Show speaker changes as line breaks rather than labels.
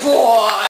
boy!